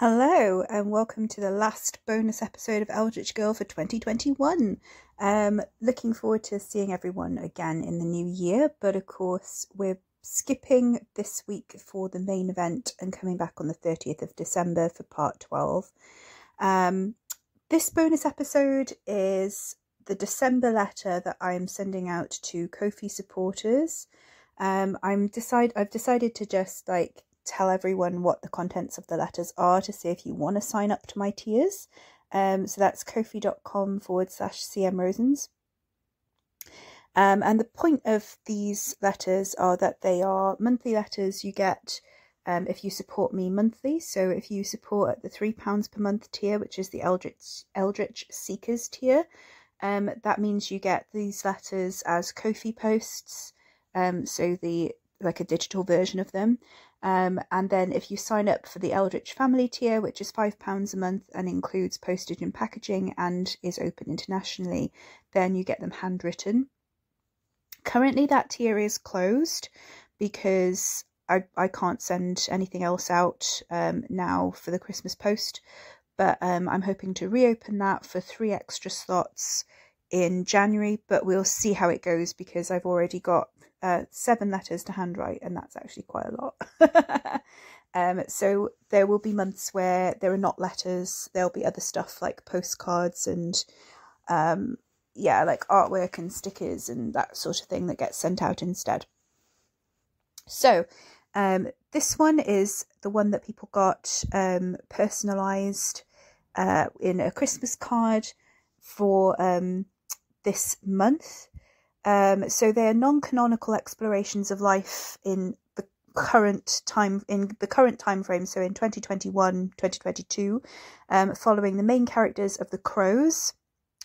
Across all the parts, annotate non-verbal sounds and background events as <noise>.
Hello, and welcome to the last bonus episode of Eldritch Girl for 2021. Um, looking forward to seeing everyone again in the new year, but of course, we're skipping this week for the main event and coming back on the 30th of December for part 12. Um, this bonus episode is the December letter that I am sending out to Ko-fi supporters. Um, I'm decide I've decided to just like tell everyone what the contents of the letters are to see if you want to sign up to my tiers. Um, so that's ko-fi.com forward slash cmrosens. Um, and the point of these letters are that they are monthly letters you get um, if you support me monthly. So if you support at the £3 per month tier, which is the Eldritch, Eldritch Seekers tier, um, that means you get these letters as Ko-fi posts. Um, so the like a digital version of them. Um, and then if you sign up for the Eldritch Family tier, which is £5 a month and includes postage and packaging and is open internationally, then you get them handwritten. Currently, that tier is closed because I, I can't send anything else out um, now for the Christmas post, but um, I'm hoping to reopen that for three extra slots in January, but we'll see how it goes because I've already got uh, seven letters to handwrite, and that's actually quite a lot. <laughs> um, so there will be months where there are not letters. There'll be other stuff like postcards and um, yeah, like artwork and stickers and that sort of thing that gets sent out instead. So um, this one is the one that people got um, personalized uh, in a Christmas card for um, this month. Um, so they are non-canonical explorations of life in the current time in the current time frame. So in 2021, 2022, um, following the main characters of the Crows,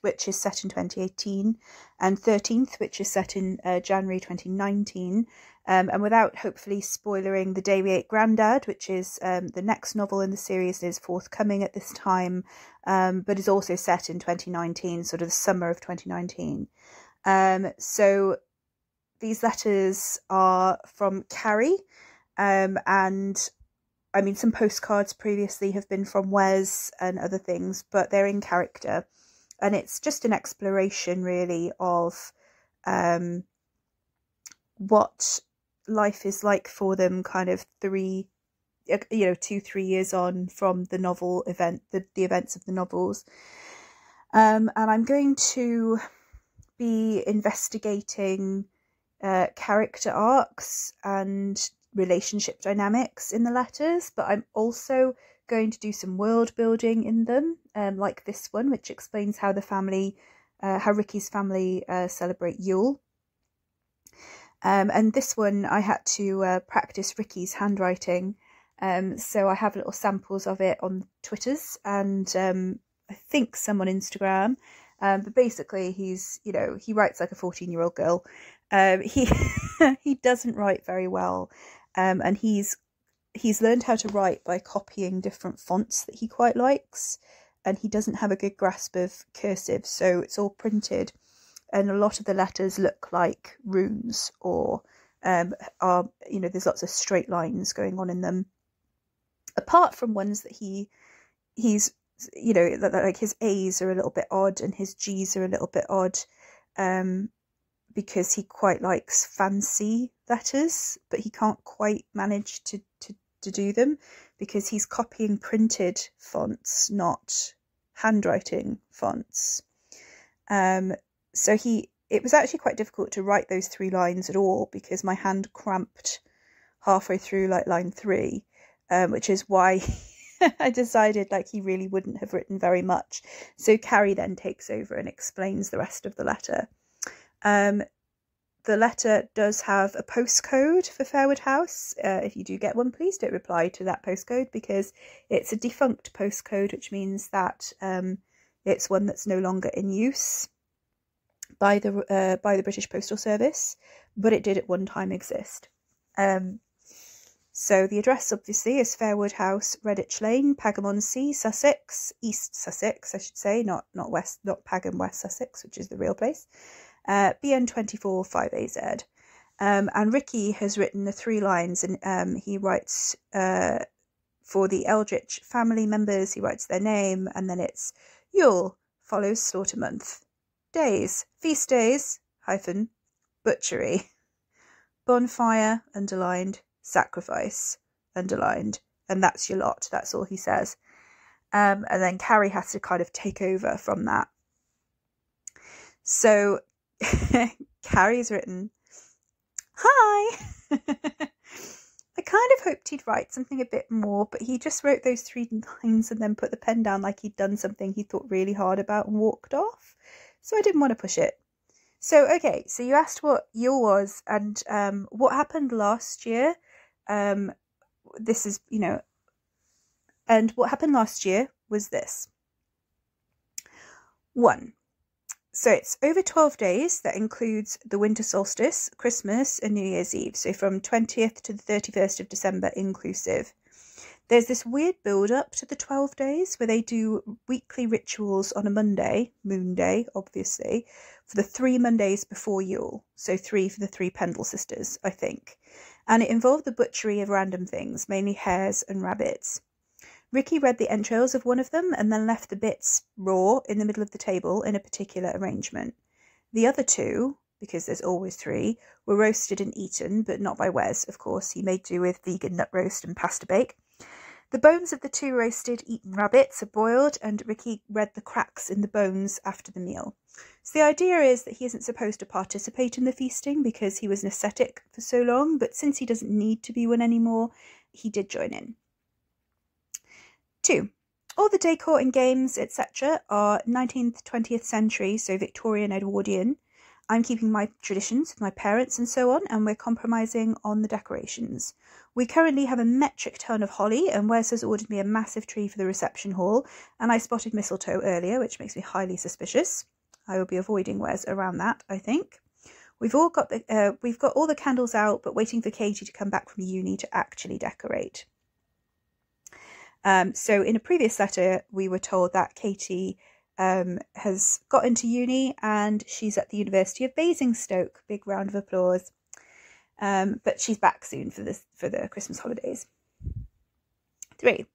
which is set in 2018, and 13th, which is set in uh, January 2019. Um, and without hopefully spoiling The Day We Ate Grandad, which is um, the next novel in the series and is forthcoming at this time, um, but is also set in 2019, sort of the summer of 2019. Um, so these letters are from Carrie, um, and I mean, some postcards previously have been from Wes and other things, but they're in character. And it's just an exploration, really, of um, what life is like for them kind of three uh, you know two three years on from the novel event the, the events of the novels. Um, and i'm going to be investigating uh, character arcs and relationship dynamics in the letters but i'm also going to do some world building in them um, like this one which explains how the family uh, how ricky's family uh, celebrate yule um, and this one I had to uh, practice Ricky's handwriting. Um, so I have little samples of it on Twitters and um, I think some on Instagram. Um, but basically, he's you know he writes like a fourteen-year-old girl. Um, he <laughs> he doesn't write very well, um, and he's he's learned how to write by copying different fonts that he quite likes, and he doesn't have a good grasp of cursive, so it's all printed and a lot of the letters look like runes or um, are you know there's lots of straight lines going on in them. Apart from ones that he he's you know like his a's are a little bit odd and his g's are a little bit odd um, because he quite likes fancy letters but he can't quite manage to to, to do them because he's copying printed fonts not handwriting fonts. Um, so he it was actually quite difficult to write those three lines at all because my hand cramped halfway through like line three um, which is why <laughs> I decided like he really wouldn't have written very much. So Carrie then takes over and explains the rest of the letter. Um, the letter does have a postcode for Fairwood House. Uh, if you do get one, please don't reply to that postcode because it's a defunct postcode, which means that um, it's one that's no longer in use by the uh, by the British Postal Service, but it did at one time exist. Um, so the address obviously is Fairwood House, Redditch Lane, Pagham-on-Sea, Sussex, East Sussex, I should say, not not West, not Pagham West Sussex, which is the real place. Uh, BN twenty four five AZ. Um, and Ricky has written the three lines, and um, he writes uh, For the Eldritch family members, he writes their name, and then it's Yule follows slaughter month. Days, feast days, hyphen, butchery. Bonfire, underlined, sacrifice, underlined, and that's your lot. That's all he says. Um, and then Carrie has to kind of take over from that. So <laughs> Carrie's written, Hi! <laughs> I kind of hoped he'd write something a bit more, but he just wrote those three lines and then put the pen down like he'd done something he thought really hard about and walked off. So I didn't want to push it. So, okay, so you asked what Yule was and um, what happened last year. Um, this is, you know, and what happened last year was this. One, so it's over 12 days. That includes the winter solstice, Christmas, and New Year's Eve. So from 20th to the 31st of December inclusive. There's this weird build up to the 12 days where they do weekly rituals on a Monday, Moon Day, obviously, for the three Mondays before Yule. So three for the three Pendle sisters, I think. And it involved the butchery of random things, mainly hares and rabbits. Ricky read the entrails of one of them and then left the bits raw in the middle of the table in a particular arrangement. The other two, because there's always three, were roasted and eaten, but not by Wes, of course. He made do with vegan nut roast and pasta bake. The bones of the two roasted, eaten rabbits are boiled, and Ricky read the cracks in the bones after the meal. So the idea is that he isn't supposed to participate in the feasting because he was an ascetic for so long, but since he doesn't need to be one anymore, he did join in. 2. All the decor and games, etc., are 19th, 20th century, so Victorian Edwardian. I'm keeping my traditions with my parents and so on, and we're compromising on the decorations. We currently have a metric ton of holly, and Wes has ordered me a massive tree for the reception hall, and I spotted mistletoe earlier, which makes me highly suspicious. I will be avoiding Wes around that, I think. We've all got the uh, we've got all the candles out, but waiting for Katie to come back from uni to actually decorate. Um, so in a previous letter, we were told that Katie um, has got into uni and she's at the University of Basingstoke. Big round of applause. Um, but she's back soon for this for the Christmas holidays. Three.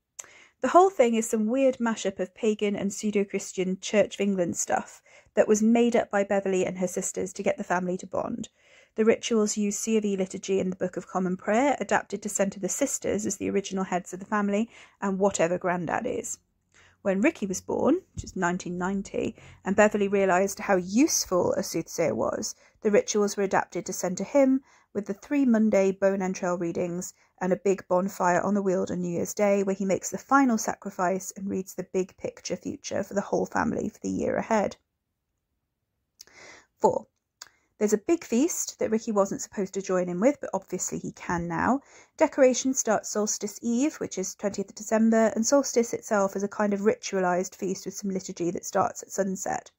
The whole thing is some weird mashup of pagan and pseudo-Christian Church of England stuff that was made up by Beverly and her sisters to get the family to bond. The rituals use C of E liturgy in the Book of Common Prayer, adapted to centre the sisters as the original heads of the family and whatever Grandad is. When Ricky was born, which is 1990, and Beverly realised how useful a soothsayer was, the rituals were adapted to centre him with the three Monday bone entrail readings and a big bonfire on the Weald on New Year's Day, where he makes the final sacrifice and reads the big picture future for the whole family for the year ahead. 4. There's a big feast that Ricky wasn't supposed to join in with, but obviously he can now. Decoration starts Solstice Eve, which is 20th of December, and Solstice itself is a kind of ritualised feast with some liturgy that starts at sunset.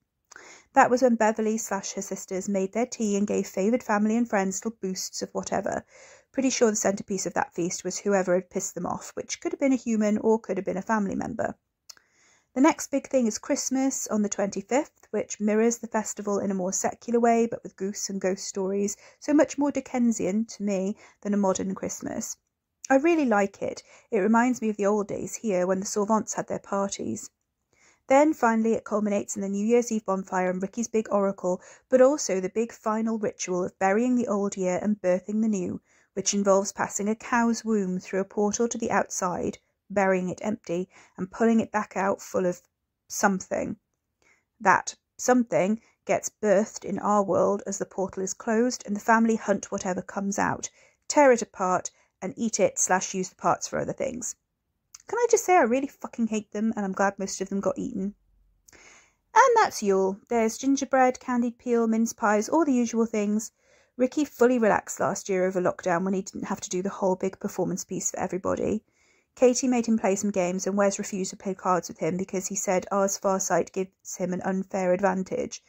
That was when Beverly slash her sisters made their tea and gave favoured family and friends little boosts of whatever. Pretty sure the centrepiece of that feast was whoever had pissed them off, which could have been a human or could have been a family member. The next big thing is Christmas on the 25th, which mirrors the festival in a more secular way, but with goose and ghost stories, so much more Dickensian to me than a modern Christmas. I really like it. It reminds me of the old days here when the Sauvants had their parties. Then finally it culminates in the New Year's Eve bonfire and Ricky's big oracle, but also the big final ritual of burying the old year and birthing the new, which involves passing a cow's womb through a portal to the outside, burying it empty, and pulling it back out full of something. That something gets birthed in our world as the portal is closed, and the family hunt whatever comes out, tear it apart, and eat it slash use the parts for other things. Can I just say I really fucking hate them, and I'm glad most of them got eaten. And that's Yule. There's gingerbread, candied peel, mince pies, all the usual things. Ricky fully relaxed last year over lockdown when he didn't have to do the whole big performance piece for everybody. Katie made him play some games, and Wes refused to play cards with him because he said Ours Farsight gives him an unfair advantage.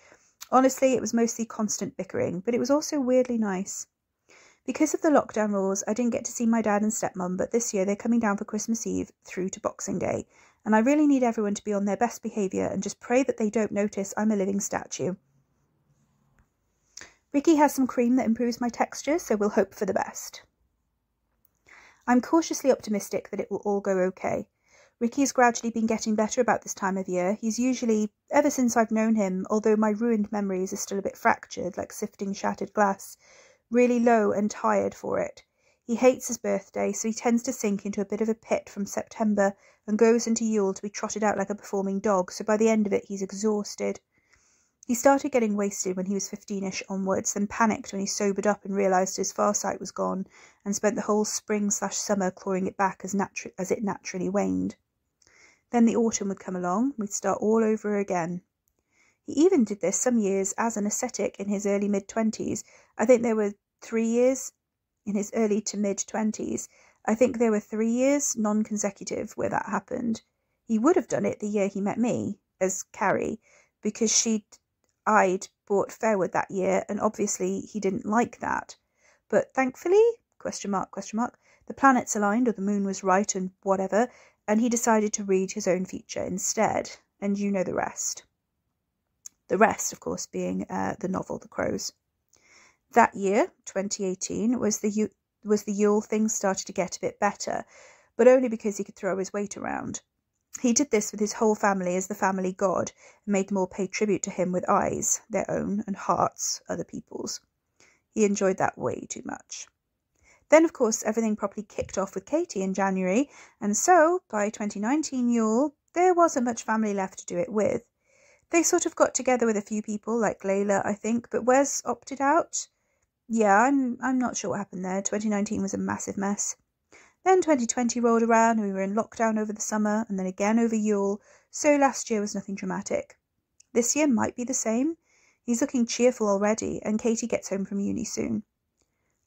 Honestly, it was mostly constant bickering, but it was also weirdly nice. Because of the lockdown rules, I didn't get to see my dad and stepmom, but this year they're coming down for Christmas Eve through to Boxing Day, and I really need everyone to be on their best behaviour and just pray that they don't notice I'm a living statue. Ricky has some cream that improves my texture, so we'll hope for the best. I'm cautiously optimistic that it will all go okay. Ricky has gradually been getting better about this time of year. He's usually, ever since I've known him, although my ruined memories are still a bit fractured, like sifting shattered glass, really low and tired for it. He hates his birthday, so he tends to sink into a bit of a pit from September and goes into Yule to be trotted out like a performing dog, so by the end of it he's exhausted. He started getting wasted when he was fifteen-ish onwards, then panicked when he sobered up and realised his farsight was gone, and spent the whole spring slash summer clawing it back as, natu- as it naturally waned. Then the autumn would come along, we'd start all over again. He even did this some years as an ascetic in his early mid twenties. I think there were three years in his early to mid twenties. I think there were three years non consecutive where that happened. He would have done it the year he met me as Carrie, because she'd I'd bought Fairwood that year, and obviously he didn't like that. But thankfully, question mark, question mark, the planets aligned or the moon was right and whatever, and he decided to read his own future instead, and you know the rest. The rest, of course, being uh, the novel The Crows. That year, 2018, was the was the Yule things started to get a bit better, but only because he could throw his weight around. He did this with his whole family as the family god, and made them all pay tribute to him with eyes, their own, and hearts, other people's. He enjoyed that way too much. Then, of course, everything properly kicked off with Katie in January, and so, by 2019 Yule, there wasn't much family left to do it with. They sort of got together with a few people, like Layla, I think, but Wes opted out. Yeah, I'm I'm not sure what happened there. 2019 was a massive mess. Then 2020 rolled around and we were in lockdown over the summer and then again over Yule, so last year was nothing dramatic. This year might be the same. He's looking cheerful already, and Katie gets home from uni soon.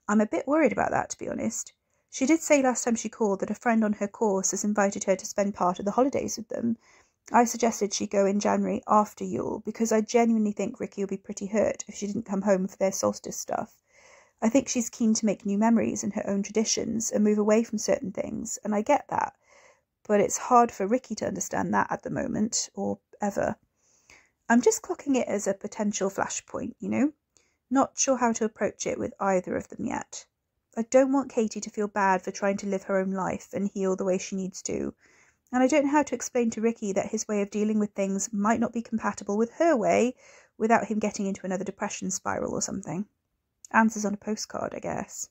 I'm a bit worried about that, to be honest. She did say last time she called that a friend on her course has invited her to spend part of the holidays with them. I suggested she go in January after Yule because I genuinely think Ricky will be pretty hurt if she didn't come home for their solstice stuff. I think she's keen to make new memories in her own traditions and move away from certain things, and I get that. But it's hard for Ricky to understand that at the moment, or ever. I'm just clocking it as a potential flashpoint, you know? Not sure how to approach it with either of them yet. I don't want Katie to feel bad for trying to live her own life and heal the way she needs to. And I don't know how to explain to Ricky that his way of dealing with things might not be compatible with her way without him getting into another depression spiral or something. Answers on a postcard, I guess.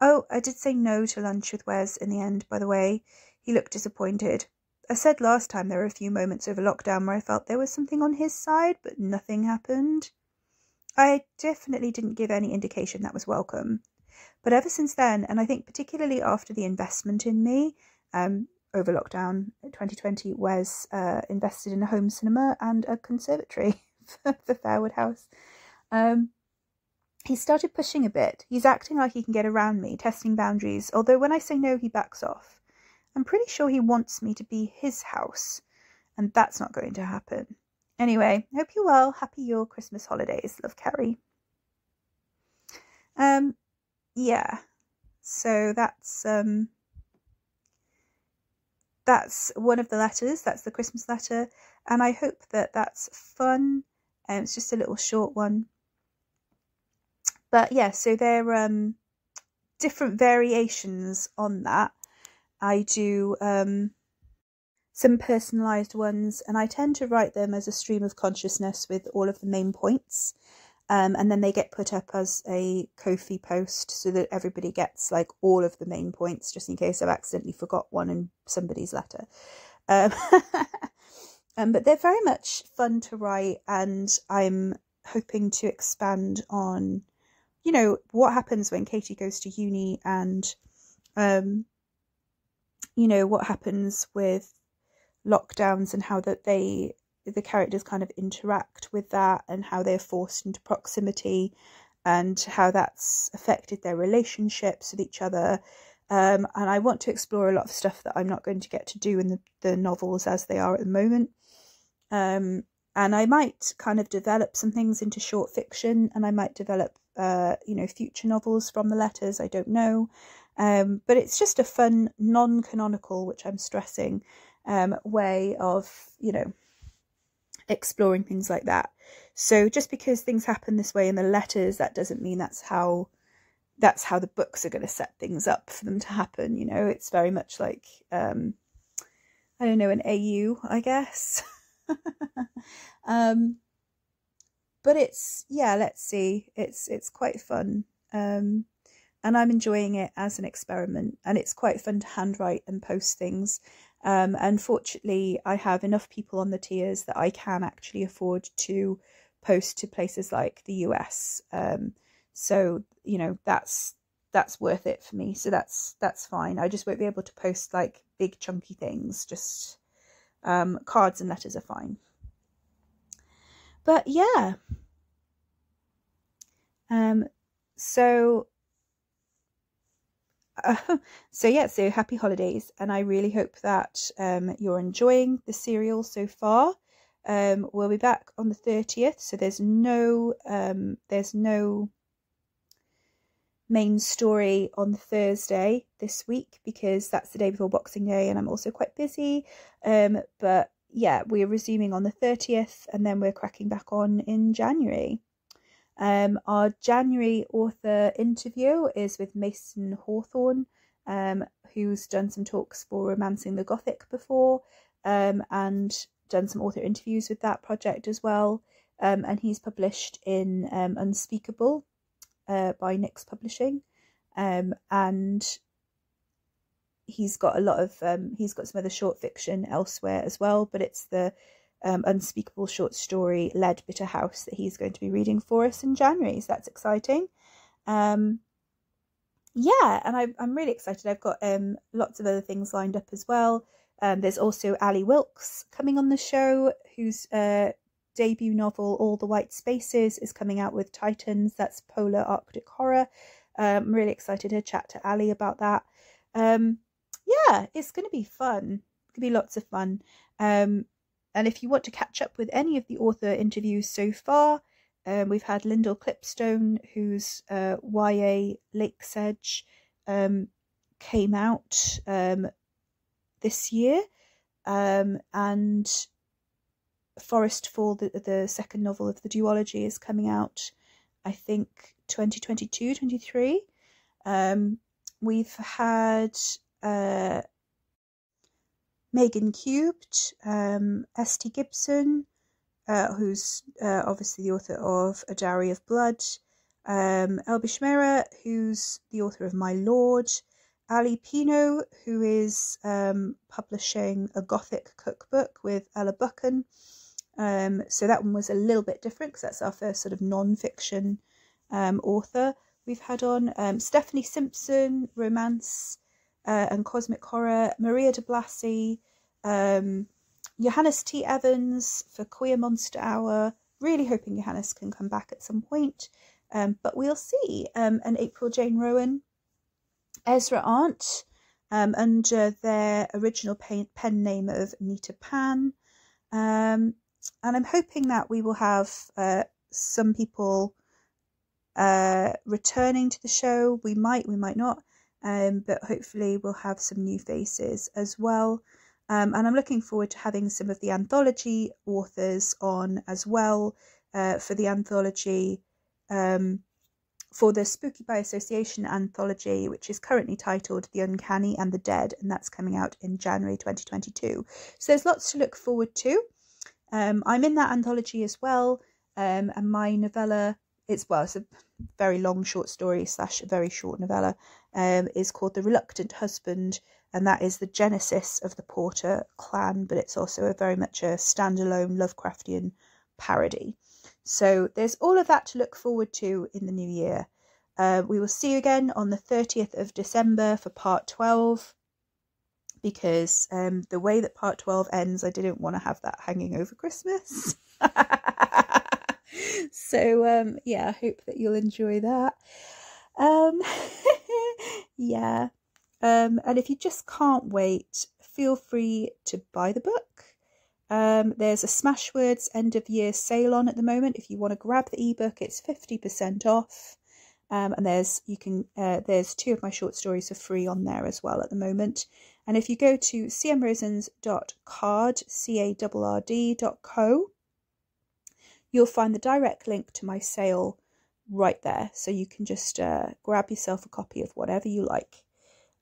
Oh, I did say no to lunch with Wes in the end, by the way. He looked disappointed. I said last time there were a few moments over lockdown where I felt there was something on his side, but nothing happened. I definitely didn't give any indication that was welcome. But ever since then, and I think particularly after the investment in me, um, over lockdown 2020, Wes uh, invested in a home cinema and a conservatory <laughs> for the Fairwood House. Um, he started pushing a bit. He's acting like he can get around me, testing boundaries, although when I say no, he backs off. I'm pretty sure he wants me to be his house, and that's not going to happen. Anyway, hope you're well. Happy your Christmas holidays. Love, Carrie. Um, yeah. So that's um that's one of the letters. That's the Christmas letter, and I hope that that's fun. Um, it's just a little short one. But yeah, so there are um, different variations on that. I do um, some personalized ones, and I tend to write them as a stream of consciousness with all of the main points. Um, and then they get put up as a Ko-fi post so that everybody gets like all of the main points, just in case I've accidentally forgot one in somebody's letter. Um, <laughs> um, but they're very much fun to write, and I'm hoping to expand on you know, what happens when Katie goes to uni and, um, you know, what happens with lockdowns and how that they, the characters kind of interact with that and how they're forced into proximity and how that's affected their relationships with each other. Um, and I want to explore a lot of stuff that I'm not going to get to do in the, the novels as they are at the moment. Um, and I might kind of develop some things into short fiction and I might develop uh, you know, future novels from the letters. I don't know. Um, but it's just a fun, non canonical, which I'm stressing, um, way of, you know, exploring things like that. So just because things happen this way in the letters, that doesn't mean that's how that's how the books are going to set things up for them to happen. You know, it's very much like um, I don't know an AU, I guess. <laughs> um, but it's yeah, let's see. It's it's quite fun. Um, and I'm enjoying it as an experiment. And it's quite fun to handwrite and post things. Um, I have enough people on the tiers that I can actually afford to post to places like the US. Um, so you know that's that's worth it for me. So that's that's fine. I just won't be able to post like big chunky things. Just um, cards and letters are fine. But yeah. Um, so uh, <laughs> so yeah, so happy holidays, and I really hope that um, you're enjoying the serial so far. Um, we'll be back on the thirtieth, so there's no um, there's no main story on Thursday this week because that's the day before Boxing Day, and I'm also quite busy. Um, but yeah, we're resuming on the thirtieth, and then we're cracking back on in January. Um, our January author interview is with Mason Hawthorne, um, who's done some talks for Romancing the Gothic before um, and done some author interviews with that project as well. Um, and he's published in um, Unspeakable uh, by Nyx Publishing. Um, and he's got a lot of, he's got some other short fiction elsewhere as well, but it's the um, unspeakable short story Lead Bitter House that he's going to be reading for us in January. So that's exciting. Um, yeah, and I, I'm really excited. I've got um, lots of other things lined up as well. Um, there's also Ally Wilkes coming on the show, whose uh, debut novel All the White Spaces is coming out with Titans. That's polar Arctic horror. Um, I'm really excited to chat to Ally about that. Um, yeah, it's going to be fun. It's going to be lots of fun. Um, and if you want to catch up with any of the author interviews so far, um, we've had Lyndall Clipstone, whose uh, YA Lakesedge um, came out um, this year, um, and Forestfall, the, the second novel of the duology, is coming out, I think, 2022 23. Um, we've had uh, Megan Cubed, um, S.T. Gibson, uh, who's uh, obviously the author of A Dowry of Blood, um, Elby Schmerer, who's the author of My Lord, Ali Pino, who is um, publishing a Gothic cookbook with Ella Buchan. Um, so that one was a little bit different because that's our first sort of non-fiction um, author we've had on. Um, Stephanie Simpson, romance uh, and Cosmic Horror, Maria DeBlassie, um, Johannes T. Evans for Queer Monster Hour. Really hoping Johannes can come back at some point, um, but we'll see. Um, and April Jane Rowan, Ezra Arndt, um, under their original pen, name of Nita Pan. Um, and I'm hoping that we will have uh, some people uh, returning to the show. We might, we might not um, but hopefully we'll have some new faces as well. Um, and I'm looking forward to having some of the anthology authors on as well uh, for the anthology, um, for the Spooky by Association anthology, which is currently titled The Uncanny and the Dead, and that's coming out in January 2022. So there's lots to look forward to. Um, I'm in that anthology as well, um, and my novella it's well, it's a very long short story slash a very short novella. Um, is called The Reluctant Husband, and that is the genesis of the Porter clan, but it's also a very much a standalone Lovecraftian parody. So there's all of that to look forward to in the new year. Uh, we will see you again on the 30th of December for part 12 because um, the way that part 12 ends, I didn't want to have that hanging over Christmas. <laughs> so um, yeah, I hope that you'll enjoy that. Um, <laughs> <laughs> yeah. Um, and if you just can't wait, feel free to buy the book. Um, there's a Smashwords end of year sale on at the moment. If you want to grab the ebook, it's 50% off. Um, and there's you can uh, there's two of my short stories for free on there as well at the moment. And if you go to cmrosens.carrd, C-A-R-R-D.co, you'll find the direct link to my sale right there. So you can just uh, grab yourself a copy of whatever you like.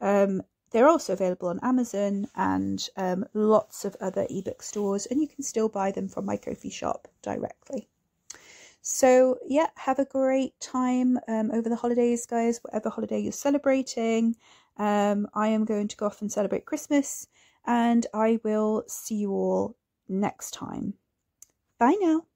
Um, they're also available on Amazon and um, lots of other ebook stores, and you can still buy them from my Ko-fi shop directly. So, yeah, have a great time um, over the holidays, guys, whatever holiday you're celebrating. Um, I am going to go off and celebrate Christmas, and I will see you all next time. Bye now.